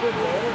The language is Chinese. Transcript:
Go!